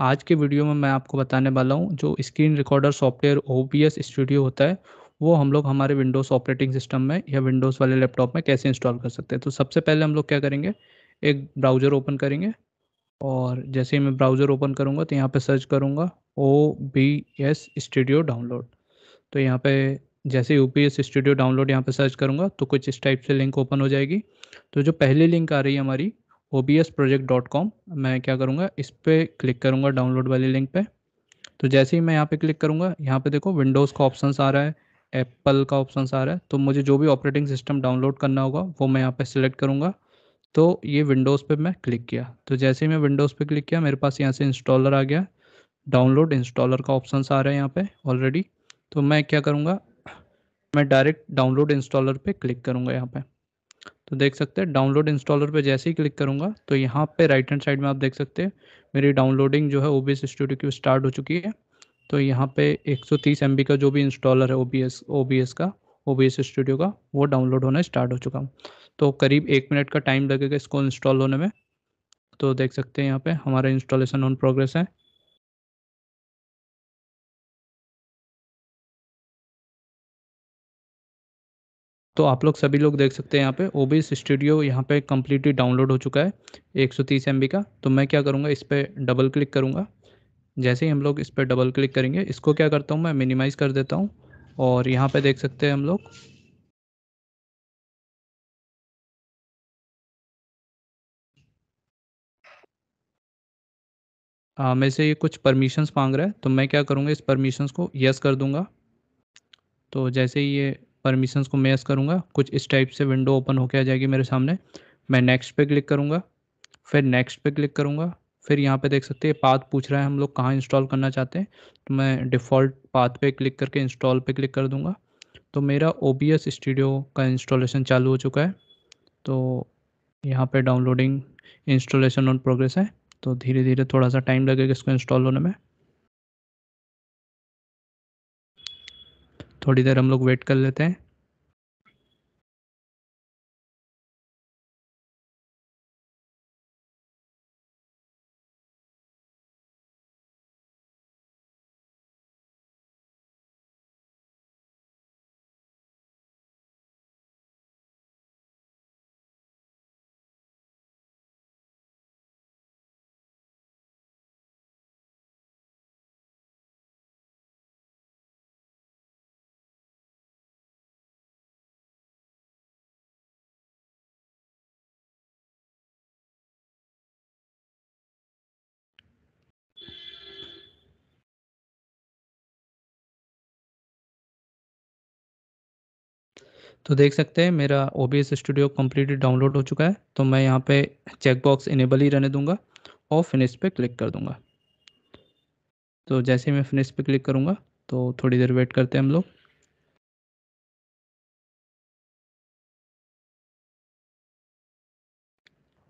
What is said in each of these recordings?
आज के वीडियो में मैं आपको बताने वाला हूँ, जो screen recorder software O studio होता है, वो हम लोग हमारे विंडोज़ ऑपरेटिंग सिस्टम में या विंडोज़ वाले लैपटॉप में कैसे इंस्टॉल कर सकते हैं। तो सबसे पहले हम लोग क्या करेंगे, एक ब्राउज़र ओपन करेंगे और जैसे ही मैं ब्राउज़र ओपन करूँगा तो यहाँ पर सर्च करूँगा O B S studio download. तो यहाँ पे जैसे U P S studio download यहाँ पे सर्च करूँगा तो कुछ इस टाइप से लिंक ओपन हो जाएगी। तो जो पहली लिंक आ रही है हमारी O B S project dot com मैं क्या करूँगा, इस पर क्लिक करूँगा डाउनलोड वाली लिंक पे। तो जैसे ही मैं यहाँ पे क्लिक करूँगा, यहाँ पे देखो विंडोज़ का ऑप्शन आ रहा है एप्पल का ऑप्शन आ रहा है तो मुझे जो भी ऑपरेटिंग सिस्टम डाउनलोड करना होगा, वो मैं यहाँ पे सिलेक्ट करूँगा। तो ये विंडोज़ पे मैं क्लिक किया। तो जैसे ही मैं विंडोज़ पे क्लिक किया, मेरे पास यहाँ से इंस्टॉलर आ गया। डाउनलोड इंस्टॉलर का ऑप्शन आ रहा है यहाँ पे ऑलरेडी तो मैं क्या करूँगा, मैं डायरेक्ट डाउनलोड इंस्टॉलर पे क्लिक करूँगा यहाँ पे। तो देख सकते हैं डाउनलोड इंस्टॉलर पे जैसे ही क्लिक करूँगा तो यहाँ पे राइट हैंड साइड में आप देख सकते हैं, मेरी डाउनलोडिंग जो है ओ बी स्टूडियो की स्टार्ट हो चुकी है। तो यहाँ पे 130 MB का जो भी इंस्टॉलर है बी एस का एस स्टूडियो का, वो डाउनलोड होना स्टार्ट हो चुका हूँ। तो करीब एक मिनट का टाइम लगेगा इसको इंस्टॉल होने में। तो देख सकते हैं यहाँ पे हमारा इंस्टॉलेशन ऑन प्रोग्रेस है। तो आप लोग सभी लोग देख सकते हैं यहाँ पे ओबीएस स्टूडियो यहाँ पे कम्प्लीटली डाउनलोड हो चुका है, एक सौ का। तो मैं क्या करूँगा, इस पर डबल क्लिक करूँगा। जैसे ही हम लोग इस पर डबल क्लिक करेंगे, इसको क्या करता हूँ मैं मिनिमाइज़ कर देता हूँ। और यहाँ पे देख सकते हैं हम लोग। मैं से ये कुछ परमिशंस मांग रहा है तो मैं क्या करूँगा, इस परमिशंस को यस कर दूँगा। तो जैसे ही ये परमिशंस को मैस करूँगा। कुछ इस टाइप से विंडो ओपन होकर आ जाएगी मेरे सामने। मैं नेक्स्ट पे क्लिक करूँगा। फिर नेक्स्ट पे क्लिक करूँगा। फिर यहाँ पे देख सकते हैं पाथ पूछ रहा है हम लोग कहाँ इंस्टॉल करना चाहते हैं। तो मैं डिफ़ॉल्ट पाथ पे क्लिक करके इंस्टॉल पे क्लिक कर दूँगा। तो मेरा ओ बी एस स्टूडियो का इंस्टॉलेशन चालू हो चुका है। तो यहाँ पे डाउनलोडिंग इंस्टॉलेशन ऑन प्रोग्रेस है। तो धीरे धीरे थोड़ा सा टाइम लगेगा इसको इंस्टॉल होने में। थोड़ी देर हम लोग वेट कर लेते हैं। तो देख सकते हैं, मेरा O B S studio completely download हो चुका है तो मैं यहाँ पे चेक बॉक्स इनेबल ही रहने दूँगा और फिनिश पे क्लिक कर दूँगा। तो जैसे ही मैं फिनिश पे क्लिक करूँगा तो थोड़ी देर वेट करते हैं हम लोग।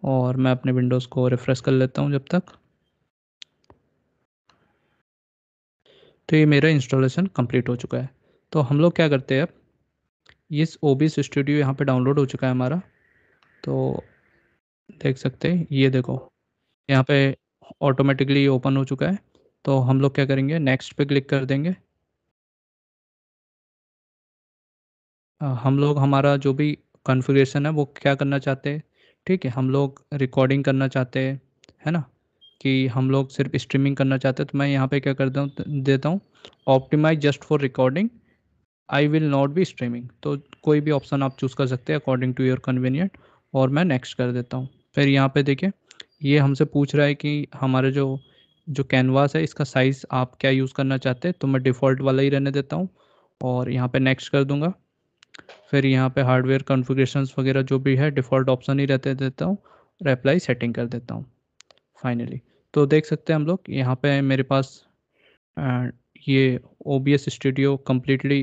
और मैं अपने विंडोज़ को रिफ़्रेश कर लेता हूँ जब तक। तो ये मेरा इंस्टॉलेशन कंप्लीट हो चुका है। तो हम लोग क्या करते हैं अब? इस ओ बी स्टूडियो यहाँ पे डाउनलोड हो चुका है हमारा। तो देख सकते हैं, ये देखो, यहाँ पे ऑटोमेटिकली ओपन हो चुका है। तो हम लोग क्या करेंगे नेक्स्ट पे क्लिक कर देंगे। हम लोग हमारा जो भी कॉन्फ़िगरेशन है, वो क्या करना चाहते हैं? ठीक है, हम लोग रिकॉर्डिंग करना चाहते हैं, है ना? कि हम लोग सिर्फ़ स्ट्रीमिंग करना चाहते हैं तो मैं यहाँ पे क्या करता हूँ देता हूँ optimize just for recording I will not be streaming तो कोई भी ऑप्शन आप चूज़ कर सकते हैं अकॉर्डिंग टू योर कन्वीनियंट और मैं नेक्स्ट कर देता हूँ। फिर यहाँ पे देखिए, ये हमसे पूछ रहा है कि हमारे जो जो कैनवास है, इसका साइज़ आप क्या यूज़ करना चाहते हैं? तो मैं डिफ़ॉल्ट वाला ही रहने देता हूँ और यहाँ पे नेक्स्ट कर दूँगा। फिर यहाँ पे हार्डवेयर कॉन्फ़िगरेशन वगैरह जो भी है डिफ़ॉल्ट ऑप्शन ही रहते देता हूँ। और अप्लाई सेटिंग कर देता हूँ फाइनली तो देख सकते हैं हम लोग, यहाँ पे मेरे पास ये O B S studio completely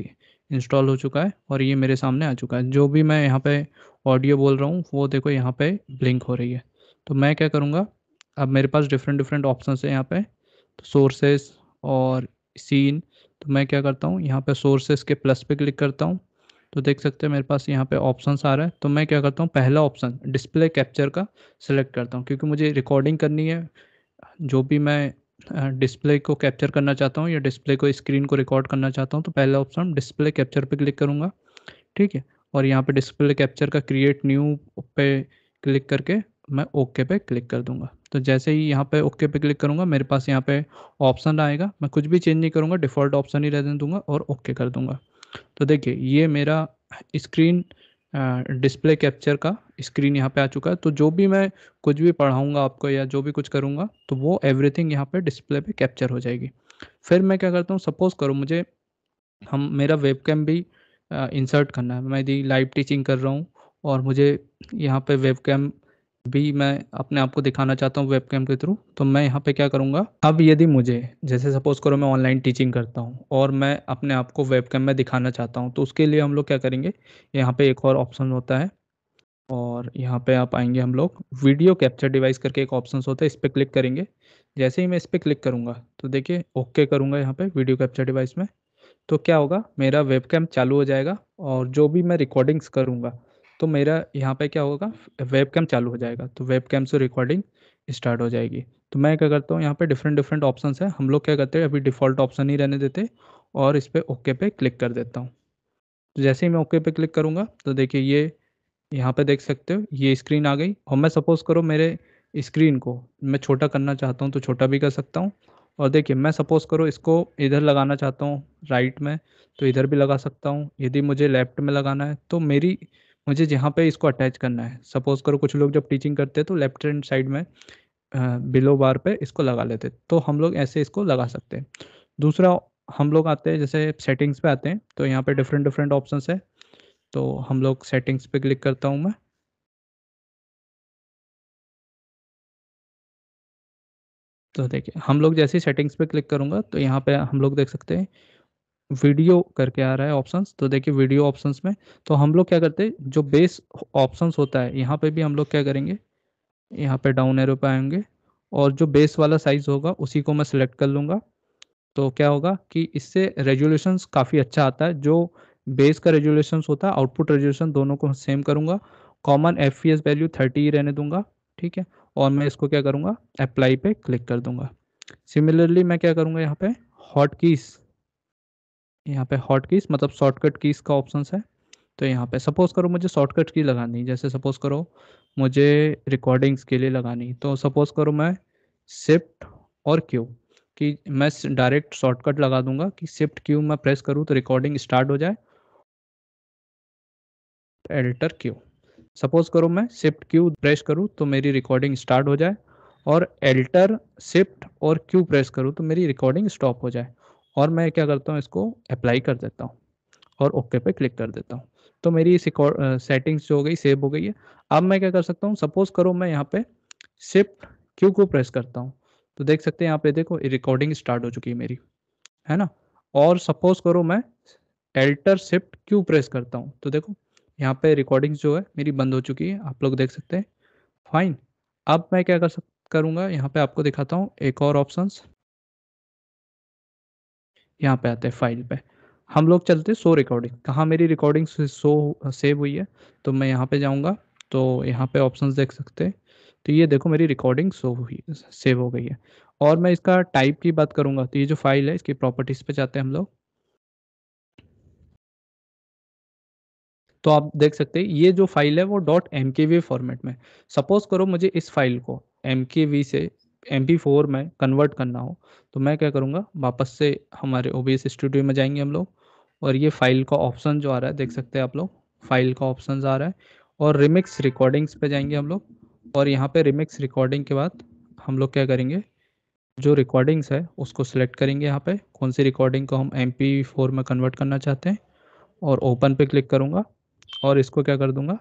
install हो चुका है और ये मेरे सामने आ चुका है। जो भी मैं यहाँ पे ऑडियो बोल रहा हूँ, वो देखो यहाँ पे ब्लिंक हो रही है। तो मैं क्या करूँगा, अब मेरे पास डिफरेंट डिफरेंट ऑप्शन है यहाँ पे तो सोर्सेस और सीन। तो मैं क्या करता हूँ, यहाँ पे सोर्सेस के प्लस पे क्लिक करता हूँ तो देख सकते हैं मेरे पास यहाँ पे ऑप्शन आ रहा है। तो मैं क्या करता हूँ, पहला ऑप्शन डिस्प्ले कैप्चर का सिलेक्ट करता हूँ, क्योंकि मुझे रिकॉर्डिंग करनी है। जो भी मैं डिस्प्ले को कैप्चर करना चाहता हूँ या डिस्प्ले को स्क्रीन को रिकॉर्ड करना चाहता हूँ तो पहला ऑप्शन डिस्प्ले कैप्चर पे क्लिक करूँगा, ठीक है? और यहाँ पे डिस्प्ले कैप्चर का क्रिएट न्यू पे क्लिक करके मैं ओके पे क्लिक कर दूँगा। तो जैसे ही यहाँ पे ओके पे क्लिक करूँगा, मेरे पास यहाँ पे ऑप्शन आएगा, मैं कुछ भी चेंज नहीं करूँगा डिफ़ॉल्ट ऑप्शन ही रहने दूँगा और ओके कर दूँगा। तो देखिए, ये मेरा स्क्रीन डिस्प्ले कैप्चर का स्क्रीन यहाँ पे आ चुका है। तो जो भी मैं कुछ भी पढ़ाऊँगा आपको या जो भी कुछ करूँगा तो वो एवरीथिंग यहाँ पे डिस्प्ले पे कैप्चर हो जाएगी। फिर मैं क्या करता हूँ सपोज़ करो मुझे हम, मेरा वेब कैम भी इंसर्ट करना है। मैं यदि लाइव टीचिंग कर रहा हूँ और मुझे यहाँ पे वेब कैम भी मैं अपने आप को दिखाना चाहता हूँ वेबकैम के थ्रू तो मैं यहाँ पे क्या करूँगा? अब यदि मुझे, जैसे सपोज़ करो मैं ऑनलाइन टीचिंग करता हूँ, और मैं अपने आप को वेबकैम में दिखाना चाहता हूँ तो उसके लिए हम लोग क्या करेंगे? यहाँ पे एक और ऑप्शन होता है, और यहाँ पे आप आएँगे हम लोग वीडियो कैप्चर डिवाइस करके एक ऑप्शन होता है, इस पर क्लिक करेंगे। जैसे ही मैं इस पर क्लिक करूँगा तो देखिए ओके करूँगा यहाँ पे वीडियो कैप्चर डिवाइस में तो क्या होगा? मेरा वेबकैम चालू हो जाएगा, और जो भी मैं रिकॉर्डिंग्स करूँगा तो मेरा यहाँ पे क्या होगा वेब कैम चालू हो जाएगा तो वेब कैम से रिकॉर्डिंग स्टार्ट हो जाएगी। तो मैं क्या करता हूँ, यहाँ पे डिफरेंट डिफरेंट ऑप्शन है। हम लोग क्या करते हैं, अभी डिफ़ॉल्ट ऑप्शन ही रहने देते और इस पर ओके पे क्लिक कर देता हूँ। तो जैसे ही मैं ओके पे क्लिक करूँगा तो देखिए ये, यहाँ पे देख सकते हो, ये स्क्रीन आ गई। और मैं सपोज़ करो मेरे स्क्रीन को, मैं छोटा करना चाहता हूँ तो छोटा भी कर सकता हूँ। और देखिए, मैं सपोज़ करो इसको इधर लगाना चाहता हूँ राइट में तो इधर भी लगा सकता हूँ। यदि मुझे लेफ़्ट में लगाना है तो मेरी मुझे जहाँ पे इसको अटैच करना है। सपोज़ करो कुछ लोग जब टीचिंग करते हैं तो लेफ़्ट हैंड साइड में बिलो बार पे इसको लगा लेते तो हम लोग ऐसे इसको लगा सकते हैं। दूसरा, हम लोग आते हैं, जैसे सेटिंग्स पे आते हैं तो यहाँ पे डिफरेंट डिफरेंट ऑप्शंस है। तो हम लोग सेटिंग्स पे क्लिक करता हूँ मैं। तो देखिए, हम लोग जैसे ही सेटिंग्स पे क्लिक करूँगा तो यहाँ पे हम लोग देख सकते हैं वीडियो करके आ रहा है ऑप्शंस तो देखिए वीडियो ऑप्शंस में तो हम लोग क्या करते हैं, जो बेस ऑप्शंस होता है, यहाँ पे भी हम लोग क्या करेंगे, यहाँ पे डाउन एरो पे आएँगे, और जो बेस वाला साइज़ होगा, उसी को मैं सिलेक्ट कर लूँगा। तो क्या होगा कि इससे रेजोल्यूशंस काफ़ी अच्छा आता है, जो बेस का रेजोल्यूशंस होता है आउटपुट रेजोल्यूशन दोनों को सेम करूँगा। कॉमन एफ़ वैल्यू थर्टी ही रहने दूँगा, ठीक है, और मैं इसको क्या करूँगा अप्लाई पे क्लिक कर दूँगा। सिमिलरली मैं क्या करूँगा यहाँ पे हॉट कीज़ यहाँ पे हॉट कीज मतलब शॉर्टकट कीज का ऑप्शन है। तो यहाँ पे सपोज़ करो मुझे शॉर्टकट की लगानी, जैसे सपोज़ करो मुझे रिकॉर्डिंग्स के लिए लगानी तो सपोज़ करो मैं शिफ्ट और क्यू कि मैं डायरेक्ट शॉर्टकट लगा दूँगा कि शिफ्ट क्यू मैं प्रेस करूँ तो रिकॉर्डिंग स्टार्ट हो जाए। एडिटर क्यू सपोज़ करो मैं शिफ्ट क्यू प्रेस करूँ तो मेरी रिकॉर्डिंग स्टार्ट हो जाए और एल्टर शिफ्ट और क्यू प्रेस करूँ तो मेरी रिकॉर्डिंग स्टॉप हो जाए। और मैं क्या करता हूँ, इसको अप्लाई कर देता हूँ और ओके पे क्लिक कर देता हूँ। तो मेरी सेटिंग्स जो हो गई सेव हो गई है। अब मैं क्या कर सकता हूँ सपोज़ करो मैं यहाँ पे शिफ्ट क्यू को प्रेस करता हूँ। तो देख सकते हैं, यहाँ पे देखो रिकॉर्डिंग स्टार्ट हो चुकी है मेरी, है ना? और सपोज़ करो मैं एल्टर शिफ्ट क्यू प्रेस करता हूँ। तो देखो, यहाँ पे रिकॉर्डिंग जो है, मेरी बंद हो चुकी है, आप लोग देख सकते हैं। फाइन अब मैं क्या कर सक, करूँगा, यहाँ पे आपको दिखाता हूँ, एक और ऑप्शंस यहाँ पे आते हैं फ़ाइल पे। हम लोग चलते शो रिकॉर्डिंग कहाँ मेरी रिकॉर्डिंग शो सेव हुई है तो मैं यहाँ पे जाऊँगा तो यहाँ पे ऑप्शंस देख सकते हैं। तो ये देखो मेरी रिकॉर्डिंग शो हुई सेव हो गई है। और मैं इसका टाइप की बात करूँगा तो ये जो फ़ाइल है, इसकी प्रॉपर्टीज़ पे जाते हैं हम लोग। तो आप देख सकते हैं, ये जो फ़ाइल है, वो डॉट एम फॉर्मेट में सपोज़ करो मुझे इस फ़ाइल को एम से एमपी फोर में कन्वर्ट करना हो तो मैं क्या करूँगा? वापस से हमारे ओबीएस स्टूडियो में जाएँगे हम लोग और ये फ़ाइल का ऑप्शन जो आ रहा है, देख सकते हैं आप लोग फ़ाइल का ऑप्शन आ रहा है और रिमिक्स रिकॉर्डिंग्स पे जाएँगे हम लोग और यहाँ पे रिमिक्स रिकॉर्डिंग के बाद हम लोग क्या करेंगे? जो रिकॉर्डिंग्स है, उसको सिलेक्ट करेंगे यहाँ पे, कौन सी रिकॉर्डिंग को हम एम फोर में कन्वर्ट करना चाहते हैं और ओपन पे क्लिक करूँगा और इसको क्या कर दूँगा?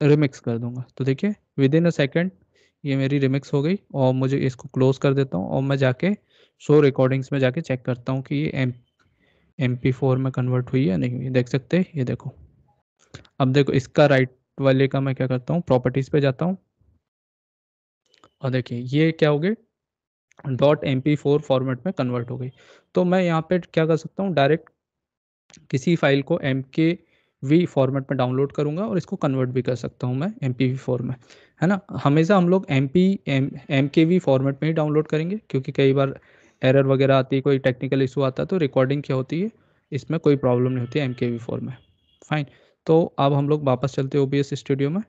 रिमिक्स कर दूँगा। तो देखिए विद इन अ सेकेंड ये मेरी रिमिक्स हो गई और मुझे इसको क्लोज कर देता हूँ और मैं जाके शो रिकॉर्डिंग्स में जाके चेक करता हूँ कि ये एम एम पी फोर में कन्वर्ट हुई है नहीं। हुई देख सकते ये देखो। अब देखो, इसका राइट वाले का मैं क्या करता हूँ? प्रॉपर्टीज़ पे जाता हूँ। और देखिए, ये क्या हो गई? Dot M P four format में कन्वर्ट हो गई। तो मैं यहाँ पे क्या कर सकता हूँ? डायरेक्ट किसी फ़ाइल को एम के वी फॉर्मेट में डाउनलोड करूँगा और इसको कन्वर्ट भी कर सकता हूँ मैं एम पी वी फॉर्म में, है ना? हमेशा हम लोग M P M M K V format में ही डाउनलोड करेंगे क्योंकि कई बार एरर वगैरह आती है, कोई टेक्निकल इशू आता है तो रिकॉर्डिंग क्या होती है? इसमें कोई प्रॉब्लम नहीं होती एम के वी फॉर में। फाइन तो अब हम लोग वापस चलते हैं ओ बी एस स्टूडियो में।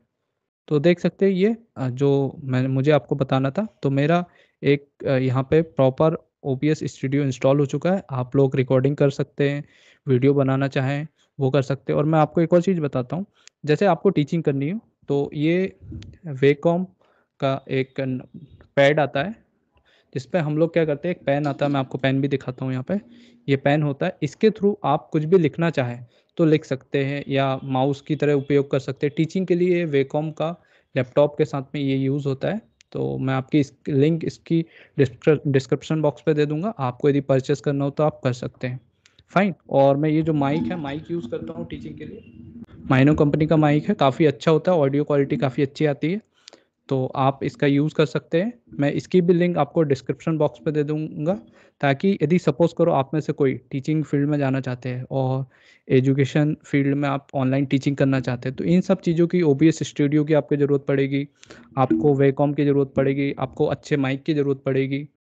तो देख सकते हैं ये जो मैंने मुझे आपको बताना था तो मेरा एक यहाँ पे proper O B S studio install हो चुका है। आप लोग रिकॉर्डिंग कर सकते हैं वीडियो बनाना चाहें वो कर सकते हैं। और मैं आपको एक और चीज़ बताता हूँ, जैसे आपको टीचिंग करनी हो तो ये वेकॉम का एक पैड आता है जिस पे हम लोग क्या करते हैं, एक पेन आता है, मैं आपको पेन भी दिखाता हूँ यहाँ पे। ये पेन होता है, इसके थ्रू आप कुछ भी लिखना चाहें तो लिख सकते हैं या माउस की तरह उपयोग कर सकते हैं। टीचिंग के लिए वेकॉम का लैपटॉप के साथ में ये यूज़ होता है तो मैं आपकी इस लिंक इसकी डिस्क्रिप्शन बॉक्स पे दे दूँगा। आपको यदि परचेस करना हो तो आप कर सकते हैं। फाइन और मैं ये जो माइक है माइक यूज़ करता हूँ टीचिंग के लिए। माइनो कंपनी का माइक है, काफ़ी अच्छा होता है ऑडियो क्वालिटी काफ़ी अच्छी आती है। तो आप इसका यूज़ कर सकते हैं। मैं इसकी भी लिंक आपको डिस्क्रिप्शन बॉक्स पे दे दूँगा, ताकि यदि सपोज़ करो आप में से कोई टीचिंग फ़ील्ड में जाना चाहते हैं और एजुकेशन फ़ील्ड में आप ऑनलाइन टीचिंग करना चाहते हैं तो इन सब चीज़ों की OBS स्टूडियो की आपको ज़रूरत पड़ेगी। आपको वेकॉम की ज़रूरत पड़ेगी, आपको अच्छे माइक की ज़रूरत पड़ेगी।